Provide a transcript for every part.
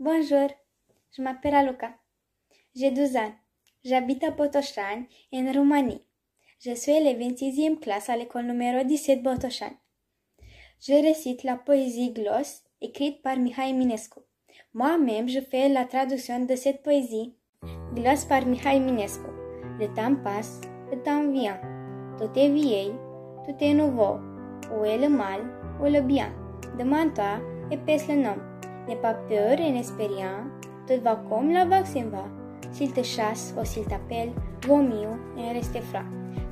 Bonjour, je m'appelle Aluca. J'ai 12 ans. J'habite à Botoșani, en Roumanie. Je suis la 26e classe à l'école numéro 17 Botoșani. Je récite la poésie Gloss, écrite par Mihai Minescu. Moi-même, je fais la traduction de cette poésie. Gloss par Mihai Minescu. Le temps passe, le temps vient. Tout est vieil, tout est nouveau. Où est le mal, ou le bien? Demande-toi et pèse le nom. N'aie pas peur et n'espère rien. Tout va comme la vague s'en va. S'il te chasse ou s'il t'appelle, vaut mieux en rester froid.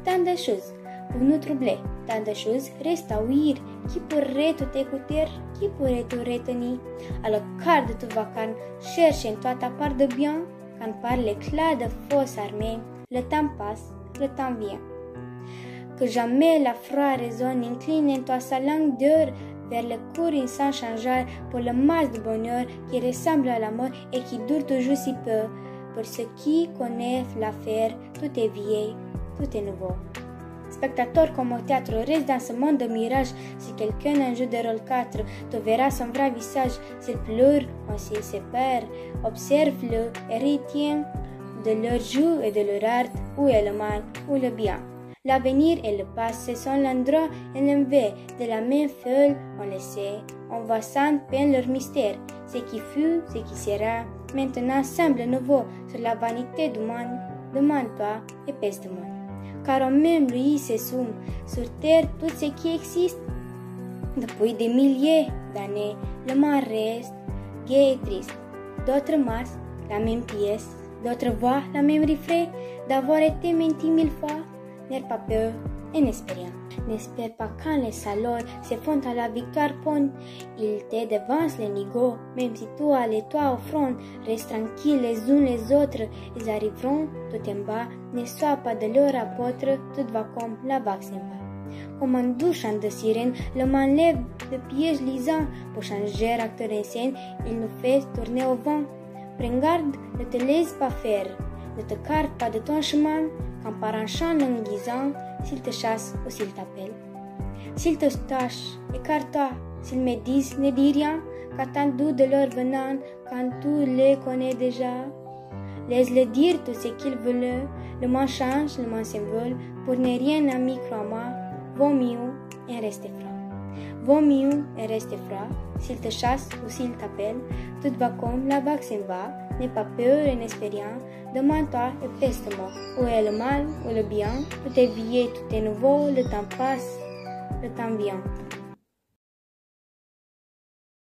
Tant de choses pour nous troubler, tant de choses restent à ouïr. Qui pourrait tout écouter, qui pourrait tout retenir Alors garde tout vacan, cherche en toi ta part de bien, quand par l'éclat de fausses armées, le temps passe, le temps vient. Que jamais la froid résonne, incline en toi sa langue d'heure vers le cours sans changer pour le mal de bonheur qui ressemble à la mort et qui dure toujours si peu. Pour ceux qui connaissent l'affaire, tout est vieil, tout est nouveau. Spectateur comme au théâtre, reste dans ce monde de mirage. Si quelqu'un en joue de rôle 4, tu verras son vrai visage. S'il pleure se perd, observe-le et de leur joue et de leur art où est le mal ou le bien. L'avenir et le passé sont l'endroit et l'envers de la même feuille, on le sait. On voit sans peine leur mystère. Ce qui fut, ce qui sera, maintenant semble nouveau sur la vanité du monde. Demande-toi et pèse de monde. Car même lui se sur terre tout ce qui existe. Depuis des milliers d'années, le monde reste gai et triste. D'autres marchent la même pièce, d'autres voient la même refrain d'avoir été menti mille fois n'aie pas peur et n'espère. N'espère pas quand les salons se font à la victoire ponte, ils te devancent les négos, même si toi, les toits au front, reste tranquille les uns les autres, ils arriveront tout en bas, ne sois pas de leur apôtre, tout va comme la vague s'en va. Comme un doux chant de sirène, le m'enlève de pièges lisants, pour changer acteur en scène, il nous fait tourner au vent. Prends garde, ne te laisse pas faire, ne te carte pas de ton chemin, quand par un chant languissant, s'il te chasse ou s'il t'appelle. S'il te tâche, écarte-toi, s'ils me disent, ne dis rien, qu'attends-tu de leur venant quand tu les connais déjà. Laisse-les dire tout ce qu'ils veulent, le monde change, le monde s'envole, pour ne rien ami, crois-moi, vaut mieux et rester froid. Vaut mieux et rester froid, s'il te chasse ou s'il t'appelle, tout va comme la vague s'en va, n'aie pas n'espère rien, demande-toi et peste-moi, où est le mal? Ou le bien, tout est vieil, tout est nouveau, le temps passe, le temps vient.